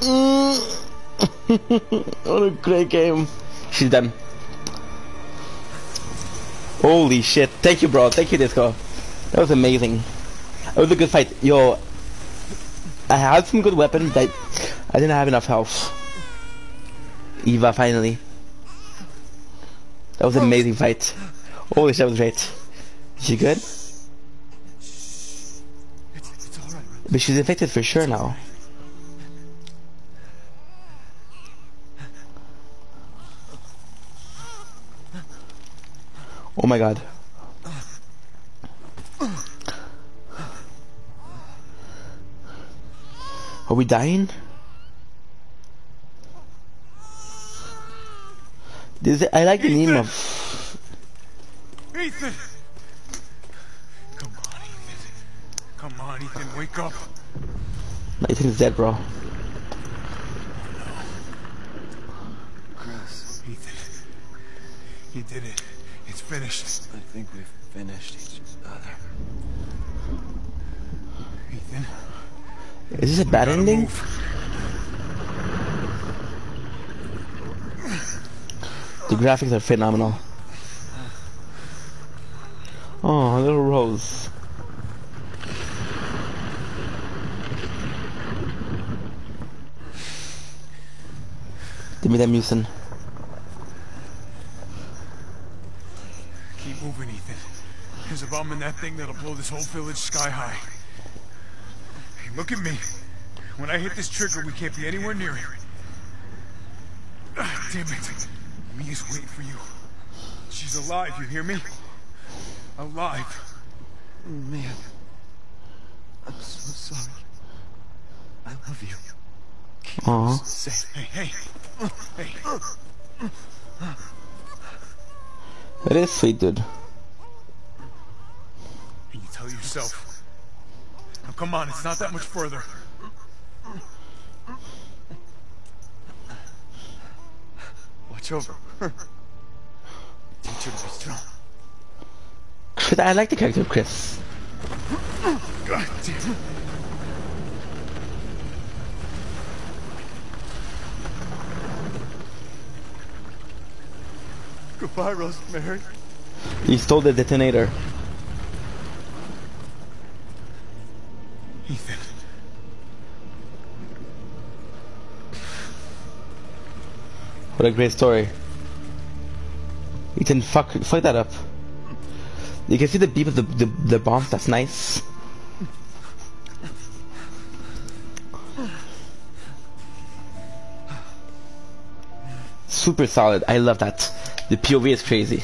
Mm. what a great game. She's done. Holy shit. Thank you, bro. Thank you, Disco. That was amazing. It was a good fight. Yo, I had some good weapons, but I didn't have enough health. Eva, finally. That was an amazing fight. Holy shit, that was great. Is she good? But she's infected for sure now. Oh my god. Are we dying? This I like the name of Ethan! Come on, Ethan. Come on, Ethan, wake up. It's dead bro. Chris, Ethan. You did it. It's finished. I think we've finished each other. Ethan. Is this a bad ending? move. The graphics are phenomenal. Oh, little Rose. Give me that mucin. Keep moving, Ethan. There's a bomb in that thing that'll blow this whole village sky high. Hey, look at me. When I hit this trigger, we can't be anywhere near it. Ah, damn it. Mia's waiting for you. She's alive, you hear me? Alive. Oh, man, I'm so sorry. I love you. Aw. Say, hey, hey. Hey, uh, uh, uh, That is sweet, dude. and you tell yourself. Now come on, it's not that much further. Watch over her. Teach her to be strong. I like the character of Chris. God damn Goodbye, Rosemary. He stole the detonator. Ethan. What a great story. Ethan, fuck, fuck that up. You can see the beep of the, the, the bomb, that's nice. Super solid, I love that. The POV is crazy.